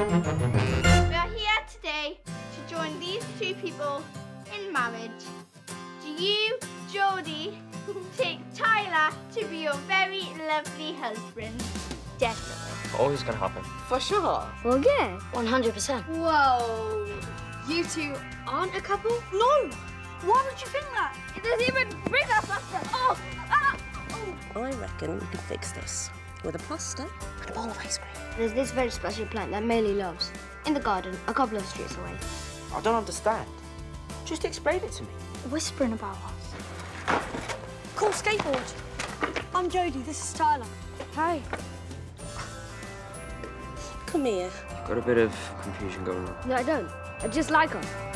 We are here today to join these two people in marriage. Do you, Jody, take Tyler to be your very lovely husband? Definitely. Always gonna happen. For sure. Well, yeah. 100%. Whoa. You two aren't a couple? No! Why would you think that? It doesn't even bring us after. Oh! Ah! I reckon we can fix this with a pasta and a bowl of ice cream. There's this very special plant that May-Li loves. In the garden, a couple of streets away. I don't understand. Just explain it to me. Whispering about us. Cool skateboard. I'm Jody, this is Tyler. Hi. Come here. Got a bit of confusion going on. No, I don't. I just like her.